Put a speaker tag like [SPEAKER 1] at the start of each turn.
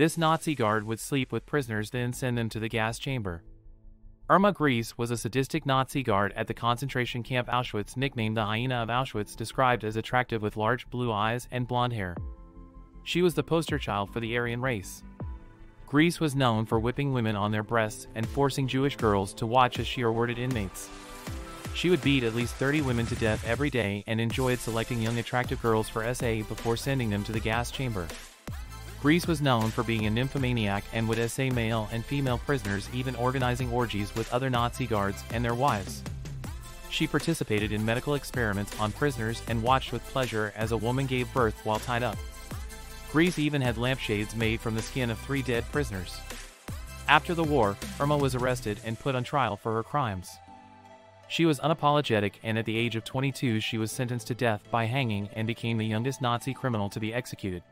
[SPEAKER 1] This Nazi guard would sleep with prisoners then send them to the gas chamber. Irma Grese was a sadistic Nazi guard at the concentration camp Auschwitz nicknamed the Hyena of Auschwitz described as attractive with large blue eyes and blonde hair. She was the poster child for the Aryan race. Grese was known for whipping women on their breasts and forcing Jewish girls to watch as she rewarded inmates. She would beat at least 30 women to death every day and enjoyed selecting young attractive girls for SA before sending them to the gas chamber. Grese was known for being a nymphomaniac and would essay male and female prisoners even organizing orgies with other Nazi guards and their wives. She participated in medical experiments on prisoners and watched with pleasure as a woman gave birth while tied up. Grese even had lampshades made from the skin of three dead prisoners. After the war, Irma was arrested and put on trial for her crimes. She was unapologetic and at the age of 22 she was sentenced to death by hanging and became the youngest Nazi criminal to be executed.